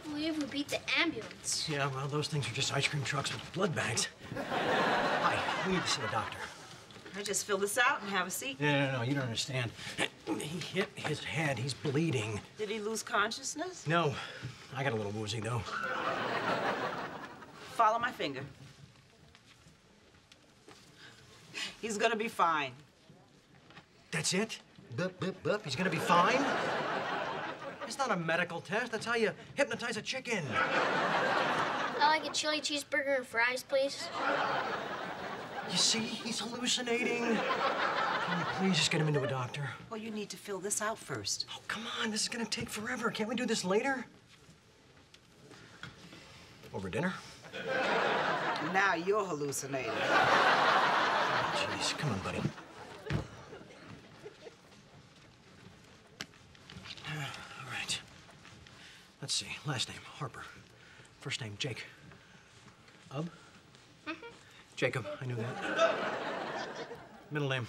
can't believe we beat the ambulance. Yeah, well, those things are just ice cream trucks with blood bags. Hi, we need to see a doctor. I just fill this out and have a seat. No, no, no, you don't understand. He hit his head. He's bleeding. Did he lose consciousness? No, I got a little woozy, though. Follow my finger. He's gonna be fine. That's it? Bup, bup, bup. He's gonna be fine? It's not a medical test. That's how you hypnotize a chicken. I like a chili cheeseburger and fries, please. You see, he's hallucinating. Can you please just get him into a doctor? Well, you need to fill this out first. Oh, come on. This is gonna take forever. Can't we do this later? Over dinner? Now you're hallucinating. Jeez, come on, buddy. All right. Let's see. Last name, Harper. First name, Jake. Ub? Jacob, I knew that. Middle name.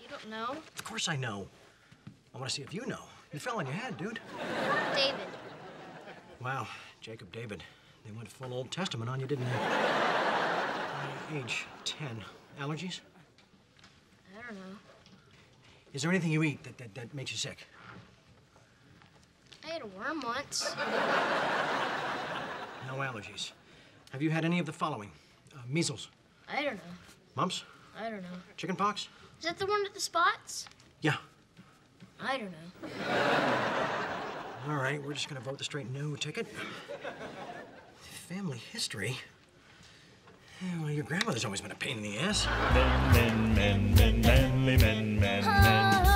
You don't know? Of course I know. I want to see if you know. You fell on your head, dude. David. Wow, Jacob David. They went full Old Testament on you, didn't they? Uh, age 10. Allergies? I don't know. Is there anything you eat that, that, that makes you sick? I had a worm once. No allergies. Have you had any of the following? Uh, measles, I don't know. mumps, I don't know. chicken pox? Is that the one with the spots? Yeah. I don't know. All right, we're just gonna vote the straight no ticket. Family history? Yeah, well, your grandmother's always been a pain in the ass. Men, men, men, men, manly men, men, men. Men.